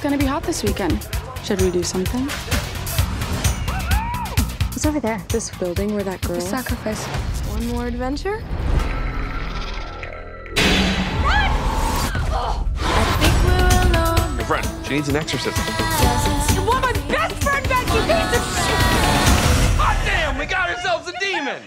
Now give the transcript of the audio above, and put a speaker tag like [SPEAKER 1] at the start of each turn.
[SPEAKER 1] It's gonna be hot this weekend. Should we do something?
[SPEAKER 2] What's over there? This building where that girl.
[SPEAKER 1] The sacrifice.
[SPEAKER 2] One more adventure?
[SPEAKER 3] Your friend, she needs an exorcism.
[SPEAKER 2] You want my best friend back, you piece of shit!
[SPEAKER 3] Hot damn, we got ourselves a demon!